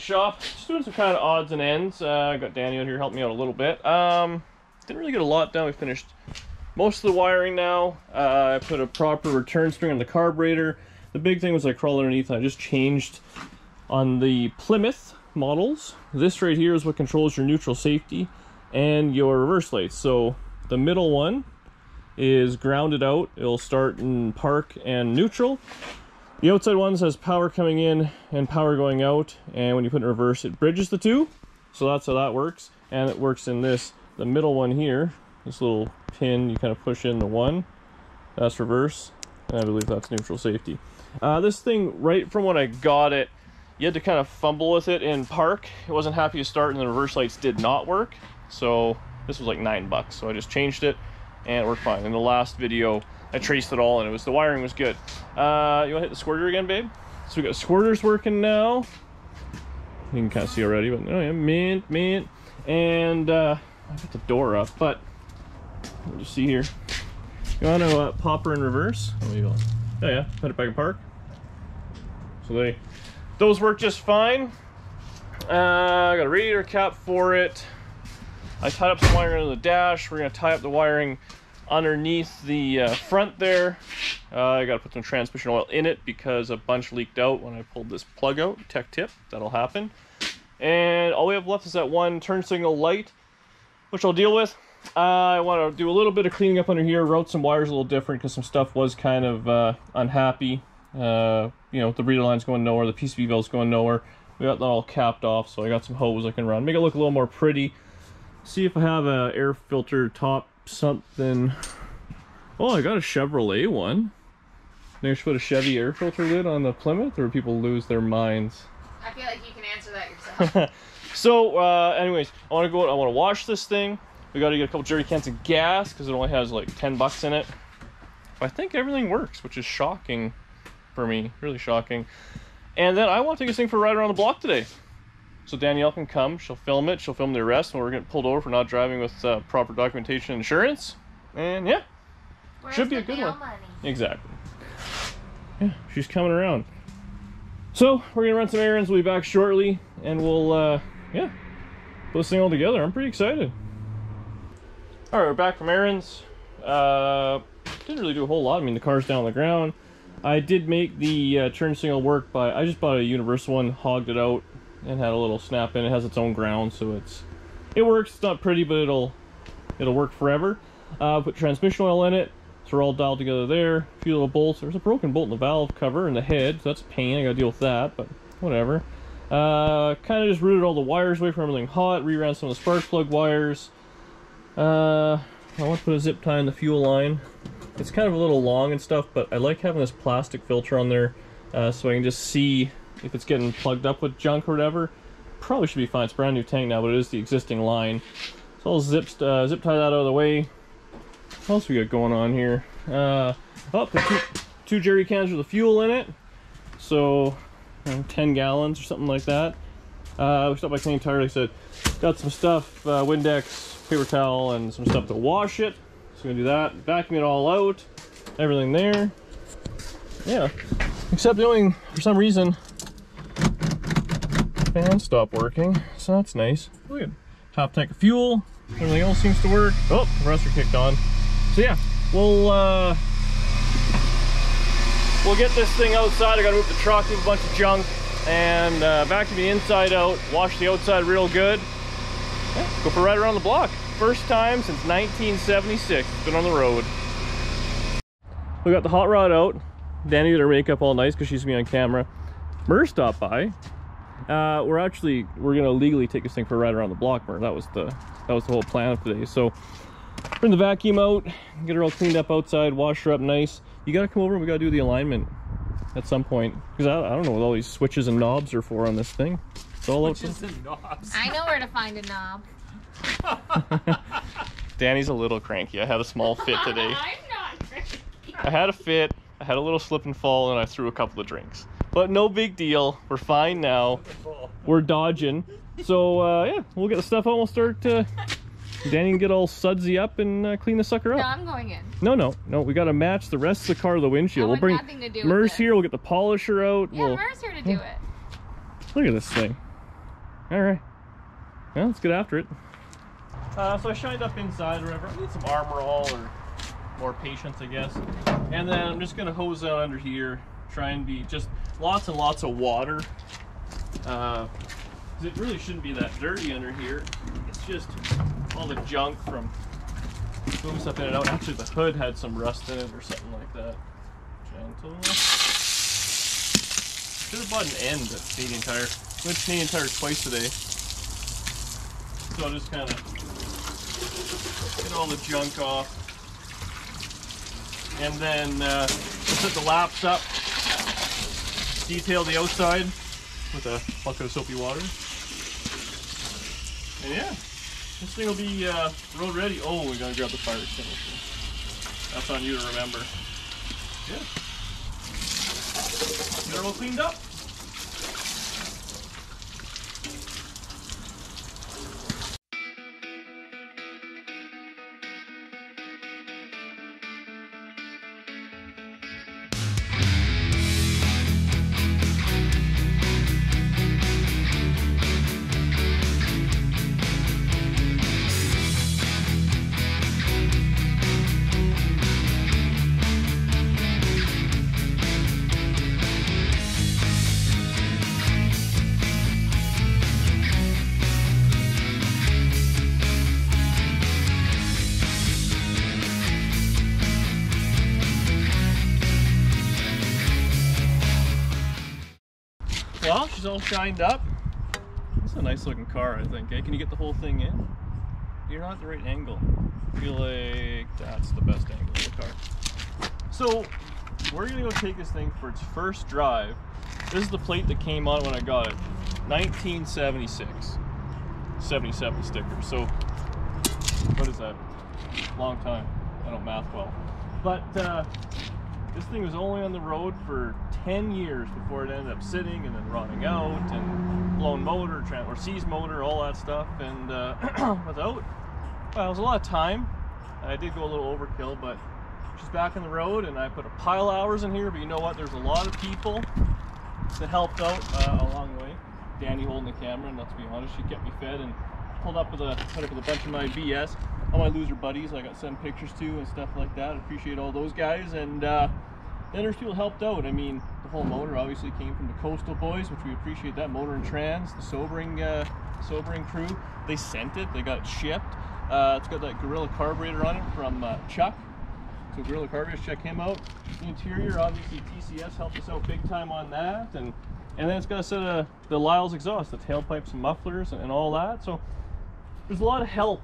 shop. Just doing some kind of odds and ends. Uh, I got Daniel here helping me out a little bit. Um, didn't really get a lot done. We finished most of the wiring now. Uh, I put a proper return spring on the carburetor. The big thing was I crawled underneath I just changed on the Plymouth models. This right here is what controls your neutral safety and your reverse lights. So the middle one is grounded out. It'll start in park and neutral. The outside one says power coming in and power going out, and when you put in reverse, it bridges the two. So that's how that works, and it works in this. The middle one here, this little pin, you kind of push in the one, that's reverse, and I believe that's neutral safety. Uh, this thing, right from when I got it, you had to kind of fumble with it in park. It wasn't happy to start, and the reverse lights did not work. So this was like nine bucks. So I just changed it, and it worked fine. In the last video, I traced it all and it was the wiring was good. Uh, you want to hit the squirter again, babe? So we got squirters working now. You can kind of see already, but oh yeah, mint, mint. And uh, I got the door up, but we'll just see here. You want to uh, pop her in reverse? Oh. Oh yeah, put it back in park. So they, those work just fine. Uh, I got a radiator cap for it. I tied up some wiring under the dash. We're gonna tie up the wiring underneath the uh, front there. Uh, I got to put some transmission oil in it because a bunch leaked out when I pulled this plug out. Tech tip, that'll happen. And all we have left is that one turn signal light, which I'll deal with. Uh, I want to do a little bit of cleaning up under here. Wrote some wires a little different because some stuff was kind of uh, unhappy. Uh, you know, the breather line's going nowhere, the PCV valve's going nowhere. We got that all capped off, so I got some hose I can run. Make it look a little more pretty. See if I have a air filter top something. Oh, I got a Chevrolet one. I should put a Chevy air filter lid on the Plymouth, or people lose their minds? I feel like you can answer that yourself. so, uh, anyways, I want to go. I want to wash this thing. We got to get a couple jerry cans of gas because it only has like 10 bucks in it. I think everything works, which is shocking for me. Really shocking. And then I want to take this thing for a ride around the block today. So Danielle can come, she'll film it, she'll film the arrest, and we're getting pulled over for not driving with uh, proper documentation and insurance. And yeah, Where's should be a good one. Money? Exactly. Yeah, she's coming around. So we're gonna run some errands. We'll be back shortly, and we'll uh, yeah, put this thing all together. I'm pretty excited. All right, we're back from errands. Uh, didn't really do a whole lot. I mean, the car's down on the ground. I did make the uh, turn signal work by I just bought a universal one, hogged it out, and had a little snap in. It has its own ground, so it's it works. It's not pretty, but it'll it'll work forever. Uh, put transmission oil in it. So we're all dialed together there. A few little bolts. There's a broken bolt in the valve cover in the head, so that's a pain. I gotta deal with that, but whatever. Uh, kind of just routed all the wires away from everything hot. Reran some of the spark plug wires. Uh, I want to put a zip tie in the fuel line. It's kind of a little long and stuff, but I like having this plastic filter on there uh, so I can just see if it's getting plugged up with junk or whatever. Probably should be fine. It's brand new tank now, but it is the existing line. So I'll zip, uh, zip tie that out of the way. What else we got going on here? Uh, oh, two, two jerry cans with the fuel in it. So, know, 10 gallons or something like that. Uh, we stopped by Canadian Tire. They said, got some stuff, uh, Windex, paper towel, and some stuff to wash it. So we're gonna do that. Vacuum it all out. Everything there. Yeah. Except the for some reason, fan stopped working. So that's nice. At top tank of fuel. Everything else seems to work. Oh, compressor kicked on. So yeah, we'll uh, we'll get this thing outside. I gotta move the truck, move a bunch of junk, and uh, vacuum the inside out, wash the outside real good. Yeah, go for ride around the block. First time since 1976. Been on the road. We got the hot rod out. Danny did her makeup all nice because she's gonna be on camera. Mer stopped by. Uh, we're actually we're gonna legally take this thing for a ride around the block. Mer. That was the that was the whole plan of today. So bring the vacuum out, get her all cleaned up outside, wash her up nice. You gotta come over. and We gotta do the alignment at some point because I, I don't know what all these switches and knobs are for on this thing. It's all out. Switches and knobs. I know where to find a knob. Danny's a little cranky. I had a small fit today. I'm not crazy. I had a fit, I had a little slip and fall, and I threw a couple of drinks. But no big deal. We're fine now. We're dodging. So, uh, yeah, we'll get the stuff out. We'll start. Uh, Danny can get all sudsy up and uh, clean the sucker up. No. I'm going in. No, no, no. We got to match the rest of the car to the windshield. I we'll bring nothing to do with Merce here. We'll get the polisher out. Yeah, we'll Mer's here to do it. look at this thing. All right. Well, let's get after it. Uh, so I shined up inside or whatever. I need some armor all or more patience, I guess. And then I'm just gonna hose out under here. Try and be just lots and lots of water. Uh, it really shouldn't be that dirty under here. It's just all the junk from moving stuff in and out. Actually, the hood had some rust in it or something like that. Gentle. Should have bought an end at Canadian Tire. Went to Canadian Tire twice today. So I'll just kind of get all the junk off. And then uh, set the laps up. Detail the outside with a bucket of soapy water. And yeah, this thing will be uh, road ready. Oh, we gotta grab the fire extinguisher. That's on you to remember. Yeah. Get it all cleaned up. Shined up. It's a nice looking car, I think. Eh? Can you get the whole thing in? You're not at the right angle. I feel like that's the best angle of the car. So, we're gonna go take this thing for its first drive. This is the plate that came on when I got it. 1976. 77 sticker. So, what is that? Long time. I don't math well. But, uh, this thing was only on the road for 10 years before it ended up sitting and then running out and blown motor or seized motor all that stuff. And uh, without well it was a lot of time. I did go a little overkill but she's back on the road and i put a pile of hours in here. But you know what? There's a lot of people that helped out uh, along the way. Danny holding the camera and let's be honest she kept me fed and pulled up with a put up with a bunch of my bs all my loser buddies i got sent pictures to and stuff like that. Appreciate all those guys. And uh, then people helped out. I mean, the whole motor obviously came from the Coastal Boys, which we appreciate that. Motor and Trans, the sobering, uh, sobering crew. They sent it. They got it shipped. Uh, it's got that Gorilla carburetor on it from uh, Chuck. So Gorilla carburetor, check him out. The interior, obviously TCS helped us out big time on that, and and then it's got a set of the Lyle's exhaust, the tailpipes and mufflers and, and all that. So there's a lot of help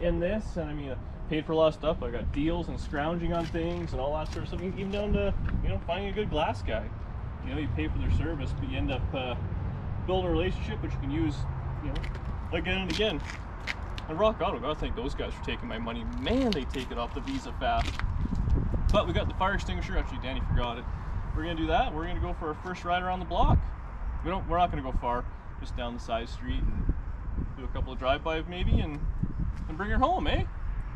in this, and I mean paid for a lot of stuff. I got deals and scrounging on things and all that sort of stuff. Even down to you know finding a good glass guy. You know, you pay for their service, but you end up uh, building a relationship which you can use, you know, again and again. And Rock Auto, gotta thank those guys for taking my money. Man, they take it off the Visa fast. But we got the fire extinguisher. Actually, Danny forgot it. We're gonna do that. We're gonna go for our first ride around the block. We don't. We're not gonna go far. Just down the side street and do a couple of drive-bys maybe, and and bring her home, eh?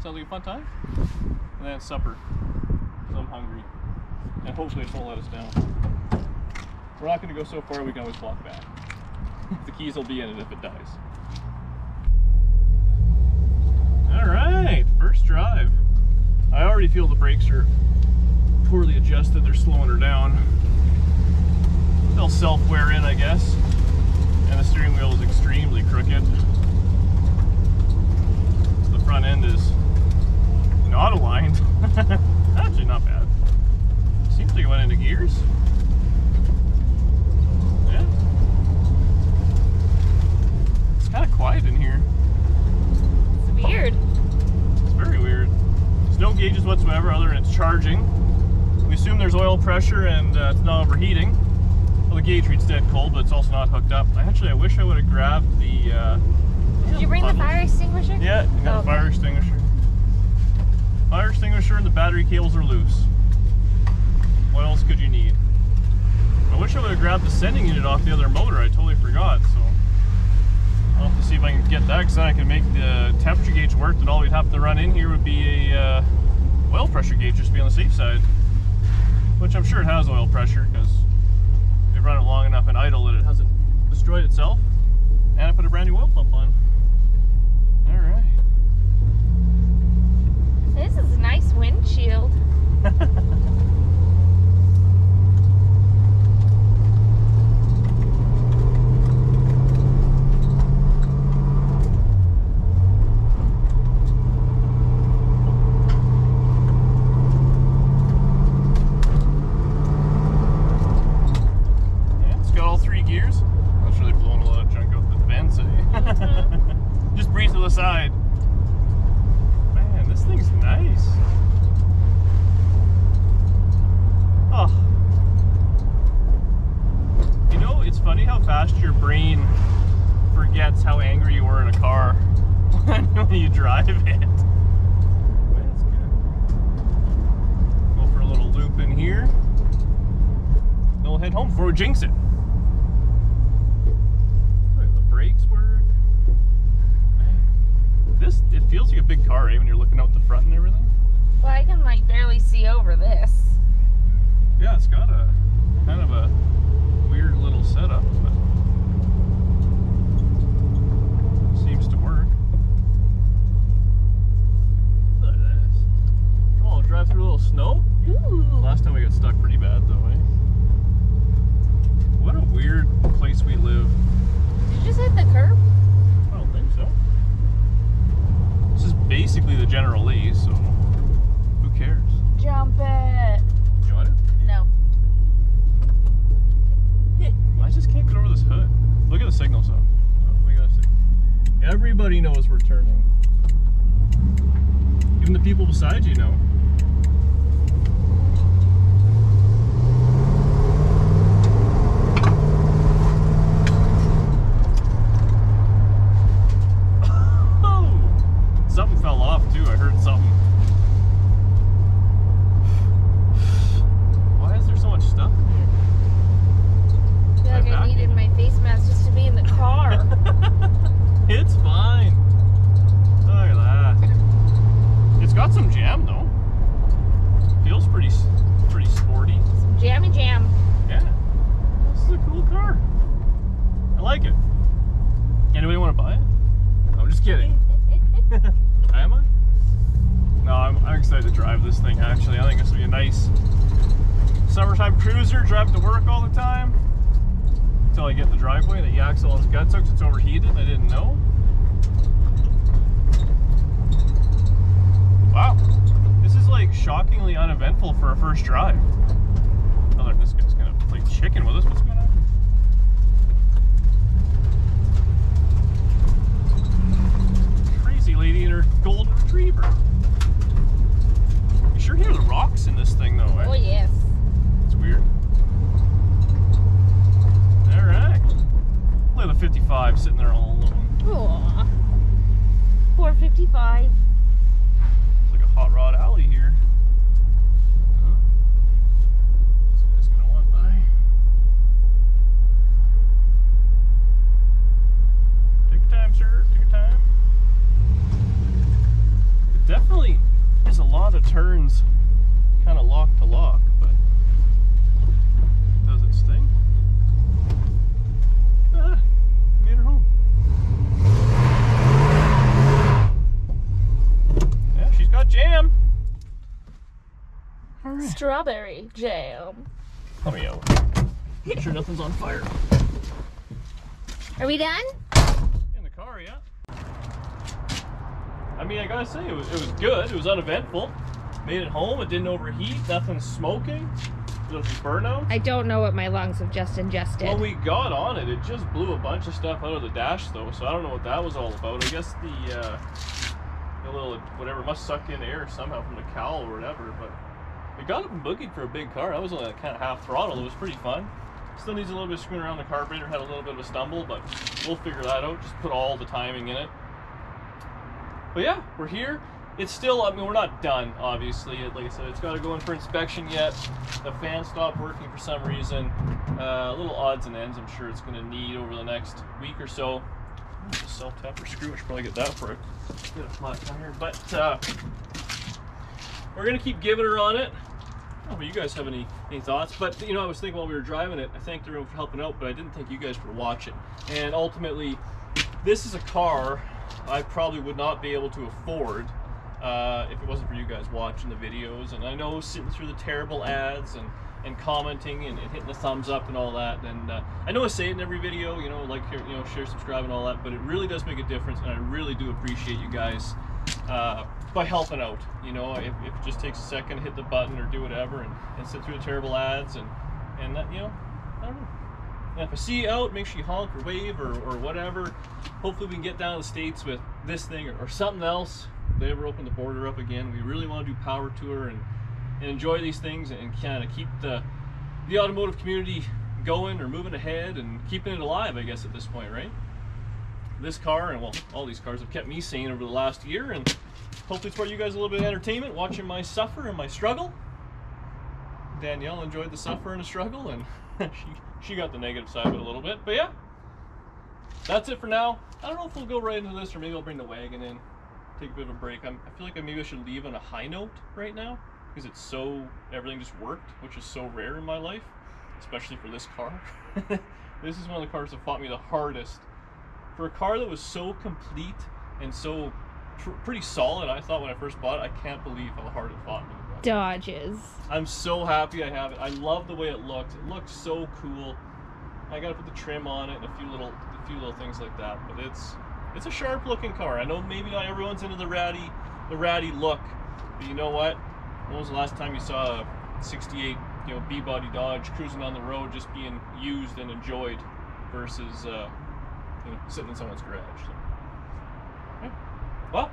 Sounds like a fun time. And then supper. So I'm hungry. And hopefully it won't let us down. We're not going to go so far, we can always walk back. the keys will be in it if it dies. Alright, first drive. I already feel the brakes are poorly adjusted, they're slowing her down. They'll self-wear in, I guess. And the steering wheel is extremely crooked. The front end is not aligned. Actually, not bad. Seems like it went into gears. Yeah. It's kind of quiet in here. It's weird. It's very weird. There's no gauges whatsoever other than it's charging. We assume there's oil pressure and uh, it's not overheating. Well, the gauge reads dead cold, but it's also not hooked up. I actually, I wish I would have grabbed the. Uh, Did you bring the fire extinguisher? Yeah, you got Oh, a fire extinguisher. Fire extinguisher and the battery cables are loose. What else could you need? I wish I would have grabbed the sending unit off the other motor. I totally forgot. So I'll have to see if I can get that because then I can make the temperature gauge work. and all we'd have to run in here would be a uh, oil pressure gauge, just to be on the safe side. Which I'm sure it has oil pressure because we've run it long enough and idle that it hasn't destroyed itself. And I put a brand new oil pump on. All right. This is a nice windshield. Yeah, it's got all three gears. That's really blowing a lot of junk out the vents. Eh? Just breeze to the side. Man, this thing's nice. Oh. You know, it's funny how fast your brain forgets how angry you were in a car when you drive it. Man, it's good. Go for a little loop in here. Then we'll head home before we jinx it. Look, the brakes work. Man, This it feels like a big car, eh? When you're looking out the front and everything. Well, I can like barely see over this. Yeah, it's got a kind of a weird little setup, but seems to work. Look at this. Oh, drive through a little snow. Ooh. Last time we got stuck pretty bad though, eh? What a weird place we live. Did you just hit the curb? I don't think so. This is basically the General Lee, so who cares? Jump it. You want it? No. I just can't get over this hood. Look at the signal zone. Oh, we got a signal. Everybody knows we're turning. Beside you know. Oh! Something fell off too. I heard something. Why is there so much stuff in here? I feel like I Back. needed my face mask just to be in the car. it's fine. Look at that. It's got some jam though. Feels pretty, s- pretty sporty. Some jammy jam. Yeah. This is a cool car. I like it. Anybody want to buy it? I'm just kidding. Am I? No, I'm, I'm excited to drive this thing actually. I think this will be a nice summertime cruiser. Drive to work all the time. Until I get in the driveway and it yaks all its guts out 'cause it's overheated. I didn't know. Wow. This is like shockingly uneventful for a first drive. Oh, look, this guy's gonna play chicken with us. What's going on? Crazy lady and her golden retriever. You sure hear the rocks in this thing though, eh? Oh yes. It's weird. Alright. Look at the 55 sitting there all alone. Aw. 455. It's like a hot rod alley here. Huh? This guy's gonna want by. Take your time, sir. Take your time. It definitely is a lot of turns, kind of lock to lock, but does it sting? Ah, made her home. Yeah, she's got jam. All right. Strawberry jam. Let me out. Make sure nothing's on fire. Are we done? In the car, yeah. I mean, I gotta say, it was, it was good. It was uneventful. Made it home. It didn't overheat. Nothing smoking. Nothing burnout. I don't know what my lungs have just ingested. When we got on it, it just blew a bunch of stuff out of the dash, though. So I don't know what that was all about. I guess the uh, the little whatever must suck in air somehow from the cowl or whatever. But it got up and boogied for a big car. That was only like kind of half throttle. It was pretty fun. Still needs a little bit of screwing around the carburetor. Had a little bit of a stumble, but we'll figure that out. Just put all the timing in it. But yeah, we're here. It's still, I mean, we're not done, obviously. Like I said, it's got to go in for inspection yet. The fan stopped working for some reason. Uh, little odds and ends, I'm sure it's going to need over the next week or so. Self tapper screw, I should probably get that for a bit of flat tire. But uh, we're going to keep giving her on it. But you guys have any, any thoughts? But you know, I was thinking while we were driving it, I thanked everyone for helping out, but I didn't think you guys were watching. And ultimately, this is a car I probably would not be able to afford uh, if it wasn't for you guys watching the videos. And I know sitting through the terrible ads and, and commenting and, and hitting the thumbs up and all that. And uh, I know I say it in every video, you know, like, you know, share, subscribe and all that, but it really does make a difference. And I really do appreciate you guys uh, by helping out. You know, if, if it just takes a second, to hit the button or do whatever and, and sit through the terrible ads and, and that, you know, I don't know. And if I see you out, make sure you honk or wave or, or whatever. Hopefully we can get down to the States with this thing or, or something else. If they ever open the border up again, we really want to do power tour and, and enjoy these things and kind of keep the, the automotive community going or moving ahead and keeping it alive, I guess, at this point, right? This car, and well, all these cars have kept me sane over the last year, and hopefully it's brought you guys a little bit of entertainment watching my suffer and my struggle. Danielle enjoyed the suffer and the struggle, and she she got the negative side of it a little bit. But yeah, that's it for now. I don't know if we'll go right into this, or maybe I'll bring the wagon in, take a bit of a break. I'm, I feel like I maybe I should leave on a high note right now because it's so everything just worked, which is so rare in my life, especially for this car. this is one of the cars that fought me the hardest. For a car that was so complete and so pr- pretty solid, I thought when I first bought it, I can't believe how hard it fought me. Dodges. I'm so happy I have it. I love the way it looked. It looks so cool. I gotta put the trim on it and a few little a few little things like that. But it's it's a sharp looking car. I know maybe not everyone's into the ratty the ratty look, but you know what? When was the last time you saw a 68 you know B body Dodge cruising down the road just being used and enjoyed versus uh, you know sitting in someone's garage? So, yeah. Well,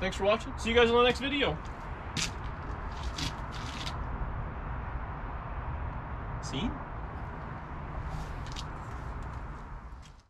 thanks for watching. See you guys in the next video. See?